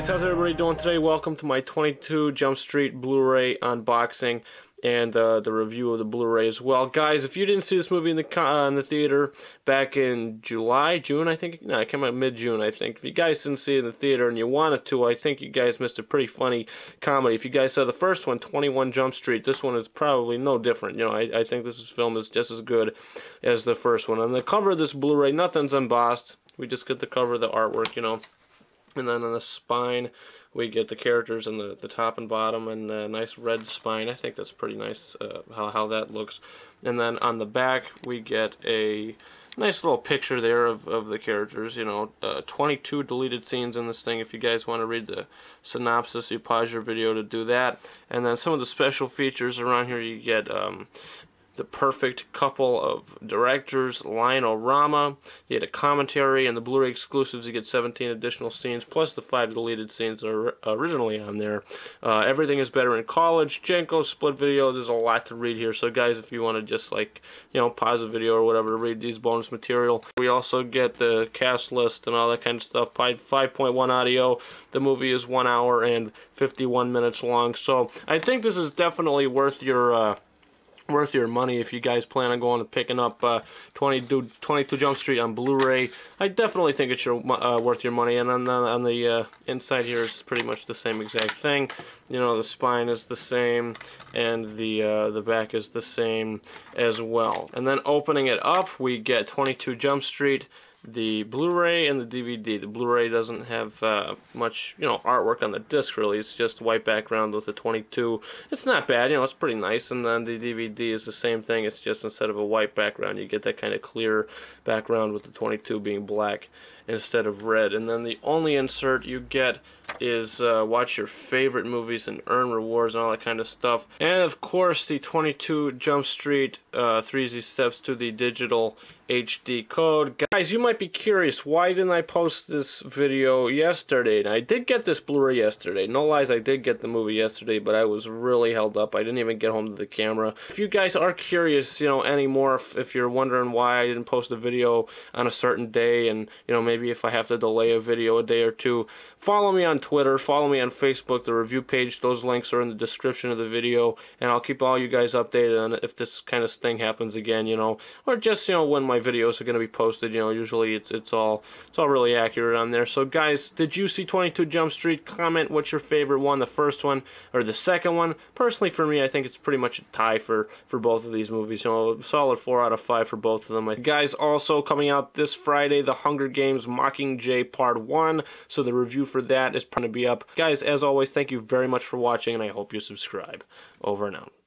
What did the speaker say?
guys, how's everybody doing today? Welcome to my 22 Jump Street Blu-ray unboxing and uh, the review of the Blu-ray as well. Guys, if you didn't see this movie in the uh, in the theater back in July, June, I think, no, it came out mid-June, I think. If you guys didn't see it in the theater and you wanted to, I think you guys missed a pretty funny comedy. If you guys saw the first one, 21 Jump Street, this one is probably no different. You know, I, I think this film is just as good as the first one. On the cover of this Blu-ray, nothing's embossed. We just get the cover of the artwork, you know. And then on the spine, we get the characters in the, the top and bottom and the nice red spine. I think that's pretty nice uh, how, how that looks. And then on the back, we get a nice little picture there of, of the characters. You know, uh, 22 deleted scenes in this thing. If you guys want to read the synopsis, you pause your video to do that. And then some of the special features around here, you get um, the perfect couple of directors, Lionel Rama. You get a commentary and the Blu-ray exclusives. You get 17 additional scenes plus the five deleted scenes that are originally on there. Uh, everything is better in college. Jenko split video. There's a lot to read here. So guys, if you want to just like you know pause the video or whatever to read these bonus material, we also get the cast list and all that kind of stuff. 5.1 audio. The movie is one hour and 51 minutes long. So I think this is definitely worth your. Uh, worth your money if you guys plan on going and picking up uh, 22, 22 Jump Street on Blu-ray. I definitely think it's your, uh, worth your money. And on the, on the uh, inside here is pretty much the same exact thing. You know, the spine is the same, and the uh, the back is the same as well. And then opening it up, we get 22 Jump Street the Blu-ray and the DVD. The Blu-ray doesn't have uh, much, you know, artwork on the disc really. It's just white background with a 22. It's not bad, you know, it's pretty nice. And then the DVD is the same thing. It's just instead of a white background, you get that kind of clear background with the 22 being black instead of red. And then the only insert you get is uh, watch your favorite movies and earn rewards and all that kind of stuff. And of course, the 22 Jump Street uh, 3 easy steps to the digital HD code. Guys, you might be curious, why didn't I post this video yesterday? And I did get this Blu-ray yesterday. No lies, I did get the movie yesterday, but I was really held up. I didn't even get home to the camera. If you guys are curious, you know, anymore, if, if you're wondering why I didn't post a video on a certain day, and, you know, maybe if I have to delay a video a day or two, follow me on Twitter, follow me on Facebook, the review page, those links are in the description of the video, and I'll keep all you guys updated on if this kind of thing happens again, you know, or just, you know, when my videos are going to be posted, you know, usually it's it's all it's all really accurate on there. So guys, did you see 22 Jump Street? Comment what's your favorite one, the first one or the second one. Personally for me, I think it's pretty much a tie for for both of these movies. You know, solid 4 out of 5 for both of them. Guys, also coming out this Friday, The Hunger Games Mockingjay Part 1. So the review for that is going to be up. Guys, as always, thank you very much for watching and I hope you subscribe. Over and out.